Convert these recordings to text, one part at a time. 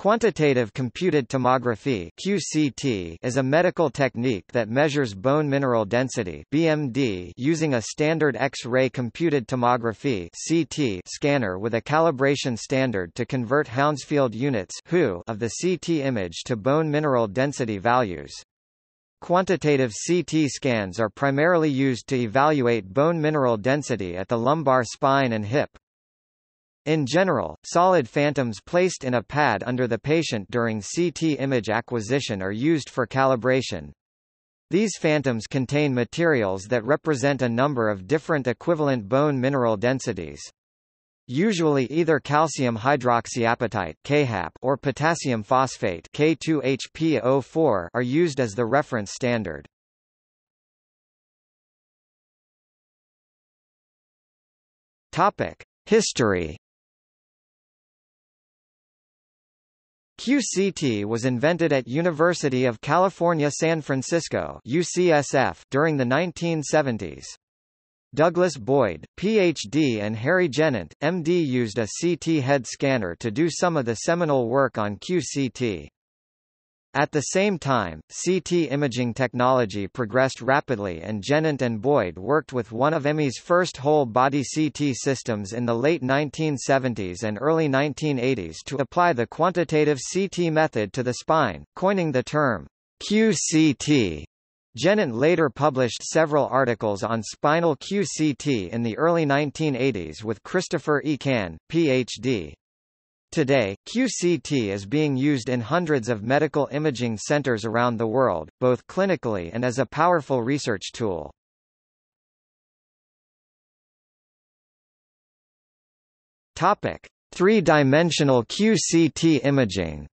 Quantitative computed tomography (QCT) is a medical technique that measures bone mineral density (BMD) using a standard X-ray computed tomography (CT) scanner with a calibration standard to convert Hounsfield units (HU) of the CT image to bone mineral density values. Quantitative CT scans are primarily used to evaluate bone mineral density at the lumbar spine and hip. In general, solid phantoms placed in a pad under the patient during CT image acquisition are used for calibration. These phantoms contain materials that represent a number of different equivalent bone mineral densities. Usually either calcium hydroxyapatite or potassium phosphate K2HPO4 are used as the reference standard. Topic: History QCT was invented at University of California San Francisco UCSF during the 1970s. Douglas Boyd, Ph.D. and Harry Genant, M.D. used a CT head scanner to do some of the seminal work on QCT. At the same time, CT imaging technology progressed rapidly and Genant and Boyd worked with one of EMI's first whole-body CT systems in the late 1970s and early 1980s to apply the quantitative CT method to the spine, coining the term QCT. Genant later published several articles on spinal QCT in the early 1980s with Christopher E. Cann, Ph.D. Today, QCT is being used in hundreds of medical imaging centers around the world, both clinically and as a powerful research tool. Topic: Three-dimensional QCT imaging.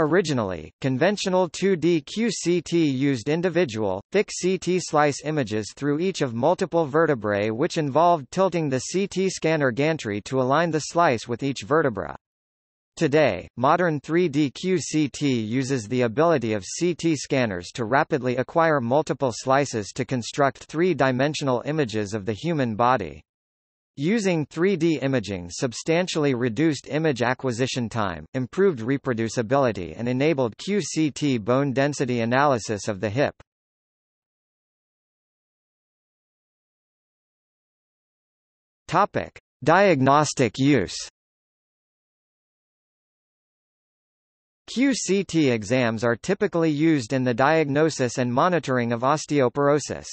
Originally, conventional 2D QCT used individual, thick CT slice images through each of multiple vertebrae which involved tilting the CT scanner gantry to align the slice with each vertebra. Today, modern 3D QCT uses the ability of CT scanners to rapidly acquire multiple slices to construct three-dimensional images of the human body. Using 3D imaging substantially reduced image acquisition time, improved reproducibility and enabled QCT bone density analysis of the hip. Topic: Diagnostic use. QCT exams are typically used in the diagnosis and monitoring of osteoporosis.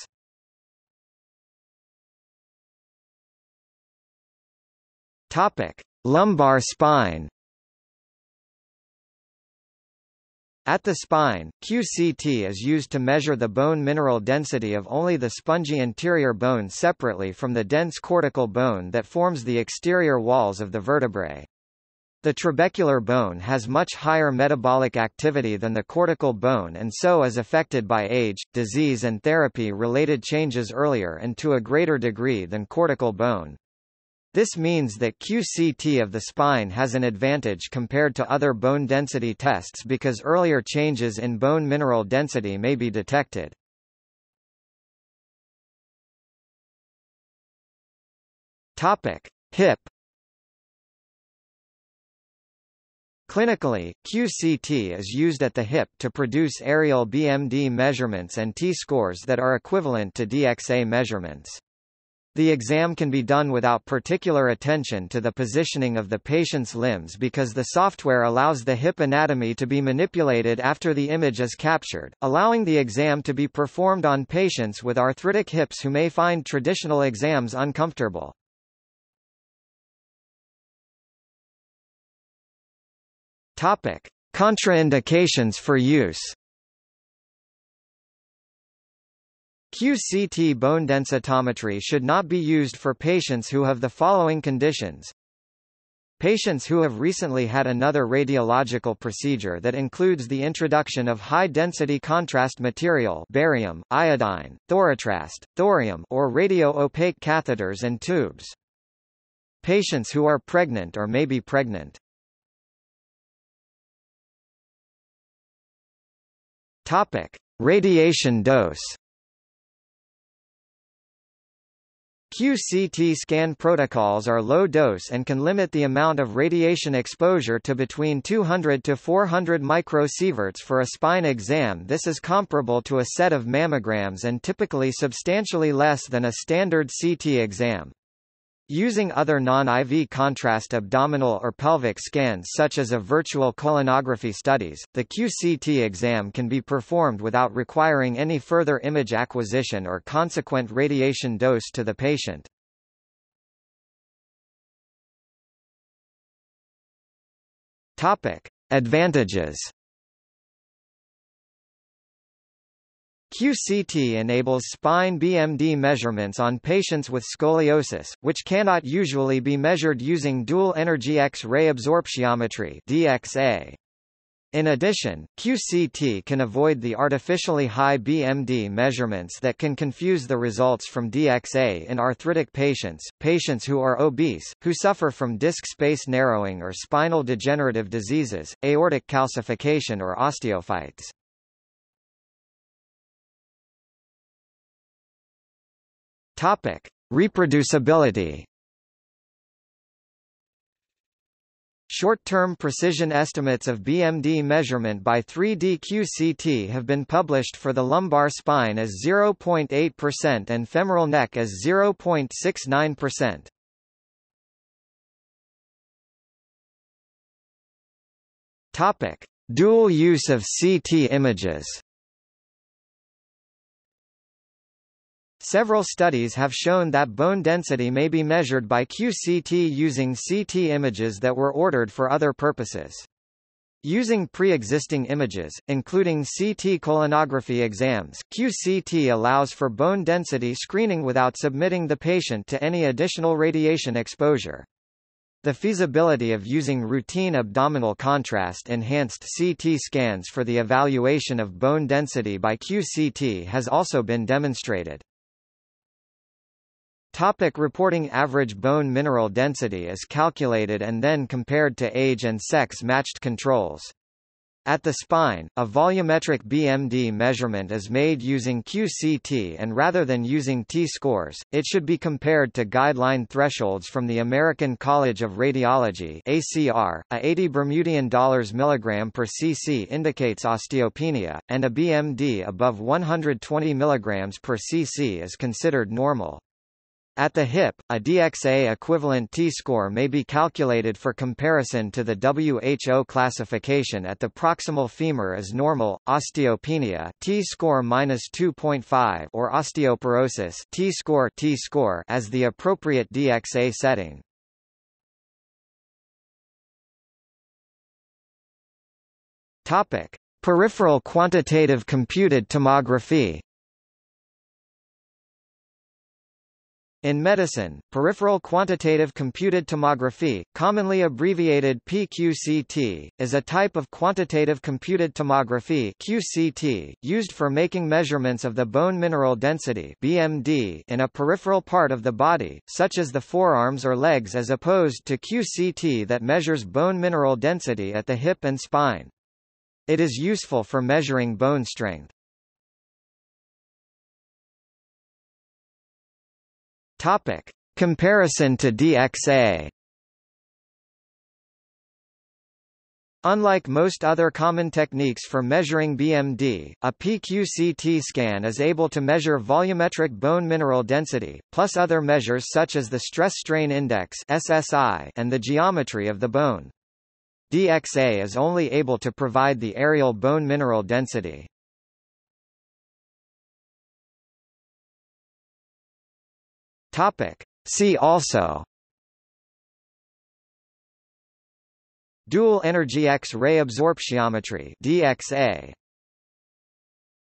Topic: Lumbar spine. At the spine, QCT is used to measure the bone mineral density of only the spongy anterior bone separately from the dense cortical bone that forms the exterior walls of the vertebrae. The trabecular bone has much higher metabolic activity than the cortical bone and so is affected by age, disease and therapy-related changes earlier and to a greater degree than cortical bone. This means that QCT of the spine has an advantage compared to other bone density tests because earlier changes in bone mineral density may be detected. Topic: Hip Clinically, QCT is used at the hip to produce areal BMD measurements and T-scores that are equivalent to DXA measurements. The exam can be done without particular attention to the positioning of the patient's limbs because the software allows the hip anatomy to be manipulated after the image is captured, allowing the exam to be performed on patients with arthritic hips who may find traditional exams uncomfortable. Topic: Contraindications for use. QCT bone densitometry should not be used for patients who have the following conditions. Patients who have recently had another radiological procedure that includes the introduction of high-density contrast material barium, iodine, thorotrast, thorium or radio-opaque catheters and tubes. Patients who are pregnant or may be pregnant. Topic: Radiation dose. QCT scan protocols are low dose and can limit the amount of radiation exposure to between 200 to 400 microsieverts for a spine exam. This is comparable to a set of mammograms and typically substantially less than a standard CT exam. Using other non-IV contrast abdominal or pelvic scans such as a virtual colonography studies, the QCT exam can be performed without requiring any further image acquisition or consequent radiation dose to the patient. Topic: Advantages QCT enables spine BMD measurements on patients with scoliosis, which cannot usually be measured using dual-energy X-ray absorptiometry DXA. In addition, QCT can avoid the artificially high BMD measurements that can confuse the results from DXA in arthritic patients, patients who are obese, who suffer from disc space narrowing or spinal degenerative diseases, aortic calcification or osteophytes. Topic: Reproducibility. Short-term precision estimates of BMD measurement by 3D QCT have been published for the lumbar spine as 0.8% and femoral neck as 0.69%. Topic: Dual use of CT images. Several studies have shown that bone density may be measured by QCT using CT images that were ordered for other purposes. Using pre-existing images, including CT colonography exams, QCT allows for bone density screening without submitting the patient to any additional radiation exposure. The feasibility of using routine abdominal contrast-enhanced CT scans for the evaluation of bone density by QCT has also been demonstrated. Topic reporting Average bone mineral density is calculated and then compared to age and sex-matched controls. At the spine, a volumetric BMD measurement is made using QCT and rather than using T-scores, it should be compared to guideline thresholds from the American College of Radiology ACR. A 80 Bermudian dollars milligram per cc indicates osteopenia, and a BMD above 120 milligrams per cc is considered normal. At the hip, a DXA equivalent T-score may be calculated for comparison to the WHO classification at the proximal femur as normal, osteopenia T-score -2.5 or osteoporosis T-score T-score as the appropriate DXA setting. Topic: Peripheral quantitative computed tomography In medicine, peripheral quantitative computed tomography, commonly abbreviated PQCT, is a type of quantitative computed tomography QCT, used for making measurements of the bone mineral density BMD in a peripheral part of the body, such as the forearms or legs as opposed to QCT that measures bone mineral density at the hip and spine. It is useful for measuring bone strength. Topic: Comparison to DXA. Unlike most other common techniques for measuring BMD, a PQCT scan is able to measure volumetric bone mineral density, plus other measures such as the stress-strain index SSI and the geometry of the bone. DXA is only able to provide the areal bone mineral density. Topic. See also Dual energy X-ray absorptiometry DXA